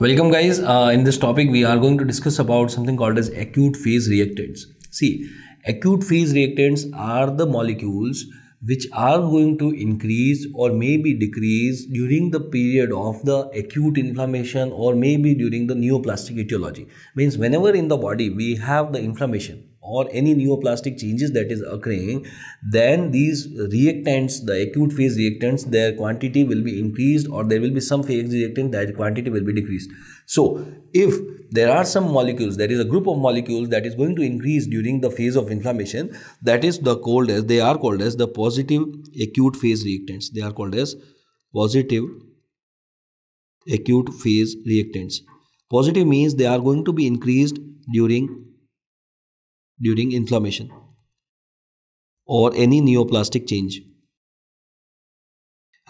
Welcome guys. Uh, in this topic, we are going to discuss about something called as acute phase reactants. See, acute phase reactants are the molecules which are going to increase or maybe decrease during the period of the acute inflammation or maybe during the neoplastic etiology. Means whenever in the body we have the inflammation or any neoplastic changes that is occurring then these reactants the acute phase reactants their quantity will be increased or there will be some phase reactant that quantity will be decreased. So if there are some molecules there is a group of molecules that is going to increase during the phase of inflammation that is the called as they are called as the positive acute phase reactants. They are called as positive acute phase reactants. Positive means they are going to be increased during during inflammation or any neoplastic change.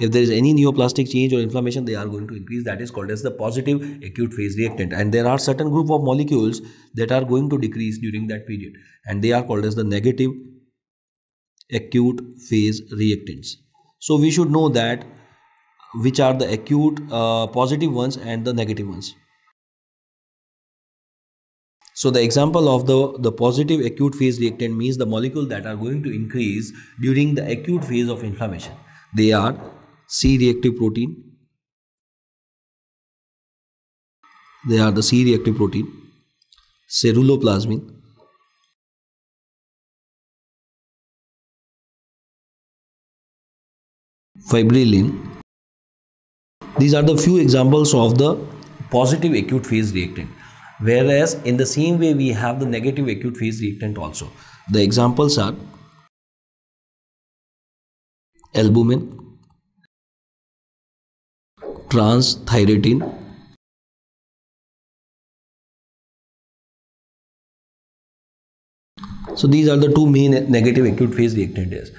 If there is any neoplastic change or inflammation, they are going to increase. That is called as the positive acute phase reactant. And there are certain group of molecules that are going to decrease during that period. And they are called as the negative acute phase reactants. So we should know that which are the acute uh, positive ones and the negative ones. So the example of the, the positive acute phase reactant means the molecule that are going to increase during the acute phase of inflammation. They are C-reactive protein. They are the C-reactive protein, ceruloplasmin, fibrillin. These are the few examples of the positive acute phase reactant whereas in the same way we have the negative acute phase reactant also. The examples are albumin transthyretin so these are the two main negative acute phase reactants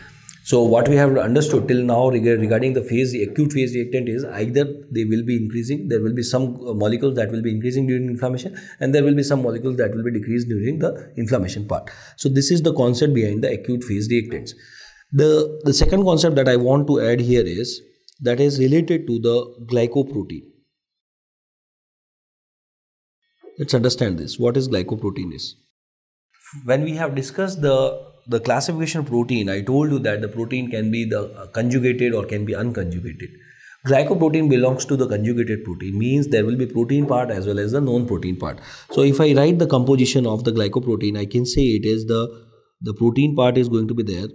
so what we have understood till now regarding the phase the acute phase reactant is either they will be increasing, there will be some uh, molecules that will be increasing during inflammation and there will be some molecules that will be decreased during the inflammation part. So this is the concept behind the acute phase reactants. The, the second concept that I want to add here is that is related to the glycoprotein. Let's understand this. What is glycoprotein is? When we have discussed the the classification of protein, I told you that the protein can be the uh, conjugated or can be unconjugated. Glycoprotein belongs to the conjugated protein, means there will be protein part as well as the non-protein part. So if I write the composition of the glycoprotein, I can say it is the, the protein part is going to be there.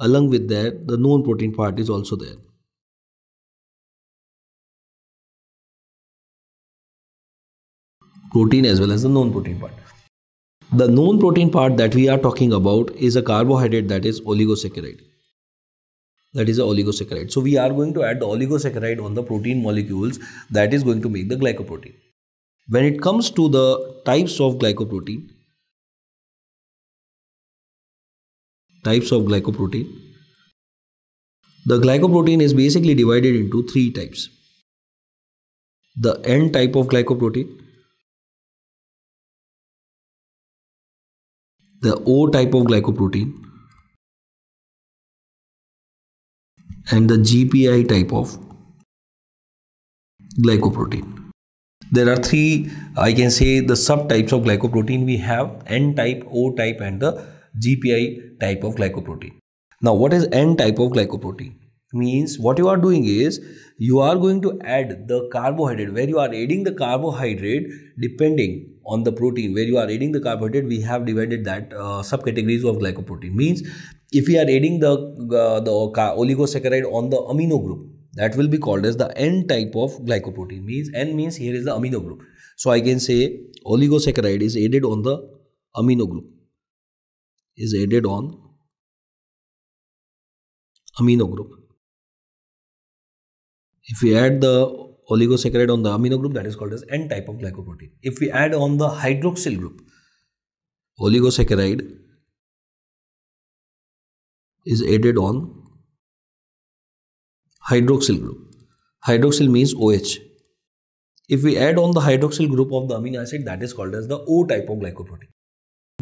Along with that, the non-protein part is also there. Protein as well as the non-protein part. The known protein part that we are talking about is a carbohydrate that is oligosaccharide. That is a oligosaccharide. So we are going to add the oligosaccharide on the protein molecules that is going to make the glycoprotein. When it comes to the types of glycoprotein, types of glycoprotein, the glycoprotein is basically divided into three types. The N type of glycoprotein, the O type of glycoprotein and the GPI type of glycoprotein. There are three, I can say the subtypes of glycoprotein. We have N type, O type and the GPI type of glycoprotein. Now what is N type of glycoprotein? Means what you are doing is you are going to add the carbohydrate. Where you are adding the carbohydrate depending on the protein where you are adding the carbohydrate we have divided that uh, subcategories of glycoprotein. Means if we are adding the uh, the oligosaccharide on the amino group that will be called as the n type of glycoprotein. Means n means here is the amino group. So i can say oligosaccharide is added on the amino group. Is added on amino group if we add the oligosaccharide on the amino group that is called as N type of glycoprotein. If we add on the hydroxyl group, oligosaccharide is added on hydroxyl group. Hydroxyl means OH. If we add on the hydroxyl group of the amino acid that is called as the O type of glycoprotein.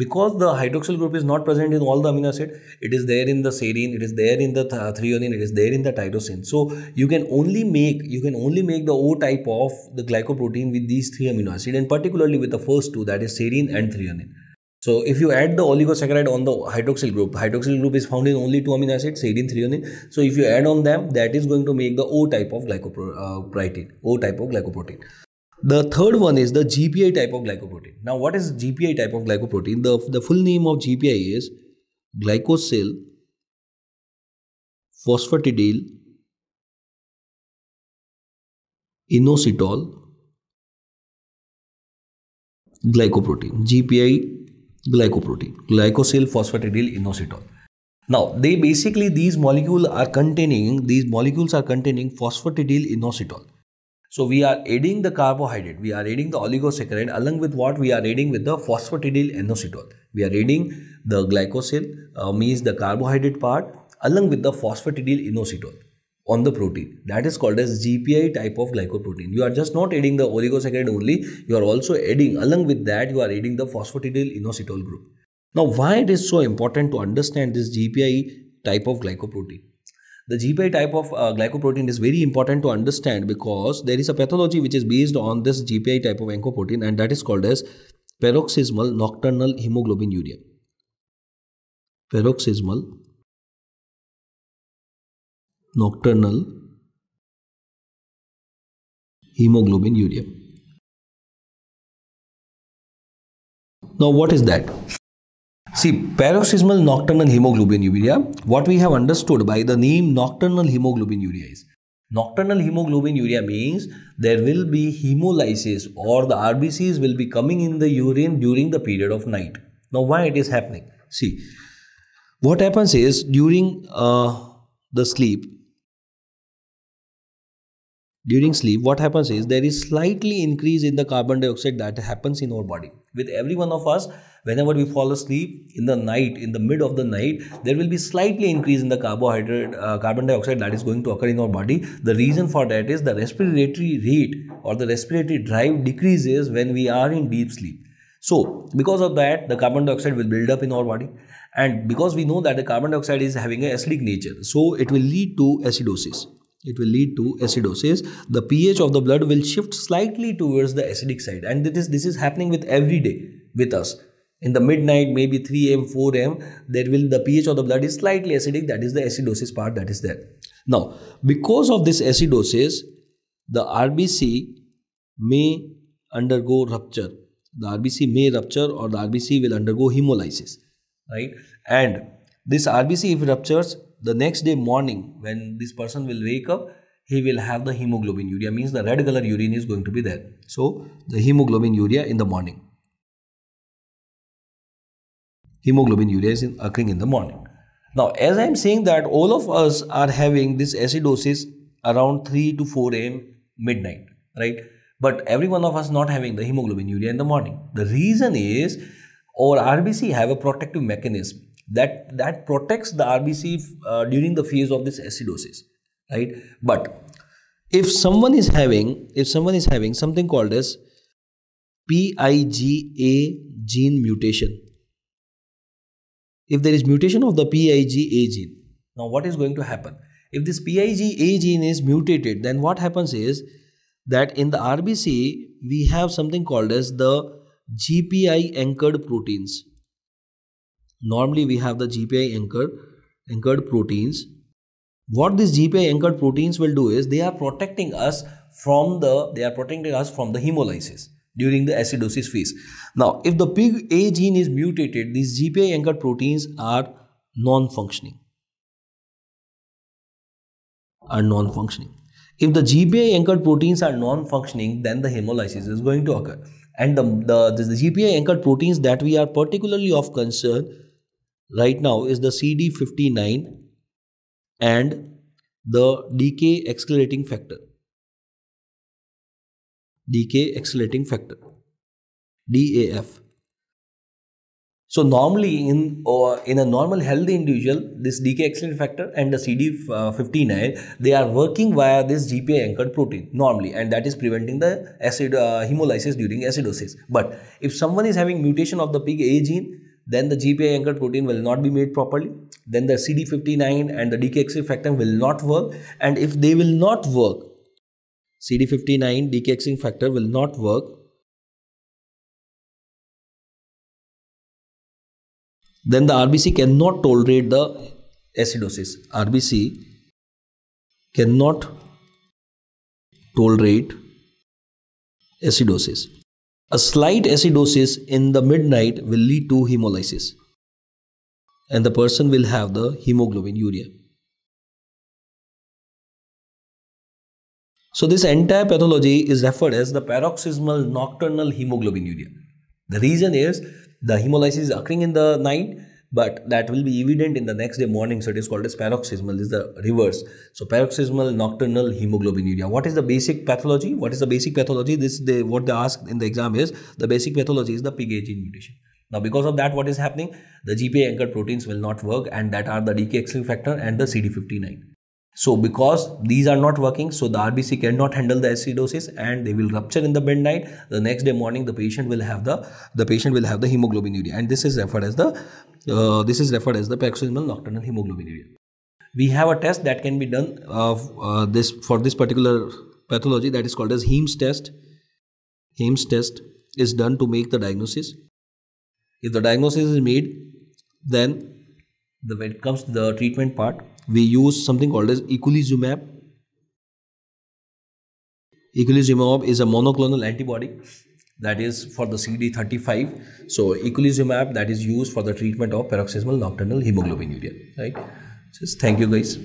Because the hydroxyl group is not present in all the amino acid it is there in the serine it is there in the th- threonine it is there in the tyrosine so you can only make you can only make the o type of the glycoprotein with these three amino acid and particularly with the first two that is serine and threonine so if you add the oligosaccharide on the hydroxyl group, hydroxyl group is found in only two amino acids, serine, threonine. So if you add on them, that is going to make the O type of glycoprotein, uh, O type of glycoprotein. The third one is the GPI type of glycoprotein. Now what is GPI type of glycoprotein? The, the full name of GPI is glycosyl phosphatidyl inositol glycoprotein GPI glycoprotein, glycosyl phosphatidyl inositol. Now, they basically these molecules are containing these molecules are containing phosphatidyl inositol. So we are adding the carbohydrate, we are adding the oligosaccharide along with what we are adding with the phosphatidyl inositol. We are adding the glycosyl uh, means the carbohydrate part along with the phosphatidyl inositol on the protein. That is called as GPI type of glycoprotein. You are just not adding the oligosaccharide only, you are also adding, along with that, you are adding the phosphatidyl inositol group. Now, why it is so important to understand this GPI type of glycoprotein? The GPI type of uh, glycoprotein is very important to understand because there is a pathology which is based on this GPI type of oncoprotein and that is called as paroxysmal nocturnal hemoglobinuria. Paroxysmal nocturnal hemoglobinuria. Now, what is that? See, paroxysmal nocturnal hemoglobinuria, what we have understood by the name nocturnal hemoglobinuria is nocturnal hemoglobinuria means there will be hemolysis or the RBCs will be coming in the urine during the period of night. Now, why it is happening? See, what happens is during uh, the sleep, during sleep what happens is there is slightly increase in the carbon dioxide that happens in our body. With every one of us whenever we fall asleep in the night in the mid of the night there will be slightly increase in the carbohydrate uh, carbon dioxide that is going to occur in our body. The reason for that is the respiratory rate or the respiratory drive decreases when we are in deep sleep. So because of that the carbon dioxide will build up in our body. And because we know that the carbon dioxide is having an acidic nature so it will lead to acidosis it will lead to acidosis. The ph of the blood will shift slightly towards the acidic side. And this, this is happening with every day with us. In the midnight maybe 3 am 4 am there will the ph of the blood is slightly acidic. That is the acidosis part that is there. Now because of this acidosis the rbc may undergo rupture. The rbc may rupture or the rbc will undergo hemolysis right? And this rbc if ruptures the next day morning when this person will wake up he will have the hemoglobinuria means the red color urine is going to be there. So the hemoglobinuria in the morning. Hemoglobinuria is occurring in the morning. Now as i am saying that all of us are having this acidosis around 3 to 4 am midnight right? But every one of us not having the hemoglobinuria in the morning. The reason is our rbc have a protective mechanism that that protects the RBC uh, during the phase of this acidosis, right? But if someone is having if someone is having something called as PIGA gene mutation, if there is mutation of the PIGA gene, now what is going to happen? If this PIGA gene is mutated, then what happens is that in the RBC we have something called as the GPI anchored proteins normally we have the GPI anchored anchored proteins. What these GPI anchored proteins will do is they are protecting us from the they are protecting us from the hemolysis during the acidosis phase. Now, if the pig A gene is mutated, these GPI anchored proteins are non-functioning. Are non-functioning. If the GPI anchored proteins are non-functioning, then the hemolysis is going to occur. And the, the, the, the GPI anchored proteins that we are particularly of concern right now is the CD59 and the decay accelerating factor. Decay accelerating factor. DAF. So normally in uh, in a normal healthy individual, this decay accelerating factor and the CD59 they are working via this GPI anchored protein normally, and that is preventing the acid uh, hemolysis during acidosis. But if someone is having mutation of the PIG A gene, then the GPI anchored protein will not be made properly. Then the CD59 and the decoxing factor will not work. And if they will not work, CD59 decoxing factor will not work. Then the RBC cannot tolerate the acidosis. RBC cannot tolerate acidosis. A slight acidosis in the midnight will lead to hemolysis and the person will have the hemoglobinuria. So this entire pathology is referred as the paroxysmal nocturnal hemoglobinuria. The reason is the hemolysis is occurring in the night but that will be evident in the next day morning. So it is called as paroxysmal. This is the reverse. So paroxysmal nocturnal hemoglobinuria. What is the basic pathology? What is the basic pathology? This they what they ask in the exam is the basic pathology is the PKG gene mutation. Now because of that, what is happening? The GPI anchored proteins will not work, and that are the decoxing factor and the CD59. So because these are not working, so the RBC cannot handle the acidosis and they will rupture in the midnight. The next day morning, the patient will have the the patient will have the hemoglobinuria, and this is referred as the uh, this is referred as the paroxysmal nocturnal hemoglobinuria. We have a test that can be done of uh, this for this particular pathology that is called as Ham's test. Ham's test is done to make the diagnosis. If the diagnosis is made, then the, when it comes to the treatment part, we use something called as eculizumab. Eculizumab is a monoclonal antibody that is for the CD35. So eculizumab that is used for the treatment of paroxysmal nocturnal hemoglobinuria. Right. Just thank you guys.